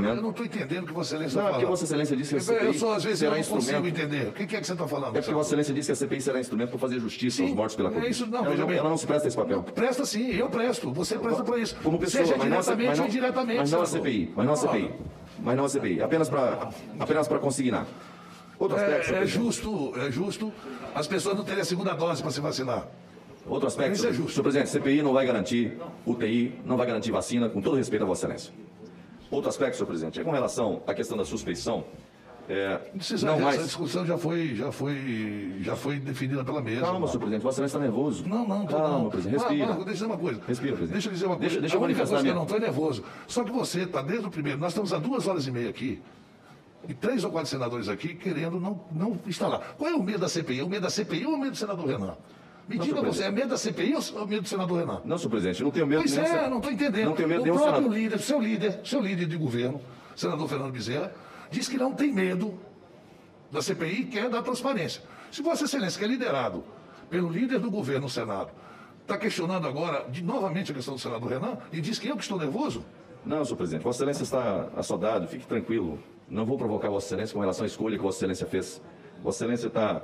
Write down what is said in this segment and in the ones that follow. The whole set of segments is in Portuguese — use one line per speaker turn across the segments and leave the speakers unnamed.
Eu não estou entendendo o que Vossa Excelência está
Não, é
falando.
porque Vossa Excelência disse que a
Eu
CPI
só, às vezes, eu
será
não consigo entender. O que que é que você está falando?
É porque Vossa Excelência disse que a CPI será instrumento para fazer justiça aos
Sim,
mortos pela
é
Covid.
isso, não,
ela, não, ela não se presta esse papel.
Não, presta sim, eu presto. Você presta para isso.
Como pessoa,
Seja
a C-
diretamente
mas não,
ou indiretamente.
mas não a
senador.
CPI. Mas não a CPI. Mas não a CPI. Apenas para apenas para consignar. Outro aspecto,
É, é justo, é justo as pessoas não terem a segunda dose para se vacinar.
Outro aspecto,
é
senhor, presidente, CPI não vai garantir UTI, não vai garantir vacina, com todo respeito a Vossa Excelência. Outro aspecto, senhor presidente, é com relação à questão da suspeição. É,
Não essa
mais.
discussão já foi, já foi, já foi definida pela mesa.
Calma, senhor presidente, Vossa Excelência está nervoso.
Não, não,
Calma,
não.
presidente, respira.
Marco, deixa eu dizer uma coisa.
Respira, presidente.
Deixa eu dizer uma coisa.
Deixa- deixa eu manifestar
coisa que eu
minha-
não estou nervoso. Só que você está desde o primeiro. Nós estamos há duas horas e meia aqui. E três ou quatro senadores aqui querendo não, não instalar. Qual é o medo da CPI? É o medo da CPI ou o medo do senador Renan? Me diga você, é medo da CPI ou o medo do senador Renan?
Não, senhor presidente, eu não tenho medo
Pois é, não estou entendendo.
Não tenho medo
o
nenhum
próprio
senador.
líder, seu líder, seu líder de governo, senador Fernando Bezerra, diz que não tem medo da CPI, que é da transparência. Se Vossa Excelência, que é liderado pelo líder do governo no Senado, está questionando agora de, novamente a questão do senador Renan e diz que eu que estou nervoso,
Não, senhor presidente, Vossa Excelência está assodado, fique tranquilo. Não vou provocar Vossa Excelência com relação à escolha que Vossa Excelência fez. Vossa Excelência está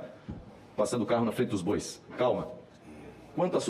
passando o carro na frente dos bois. Calma. Quanto su-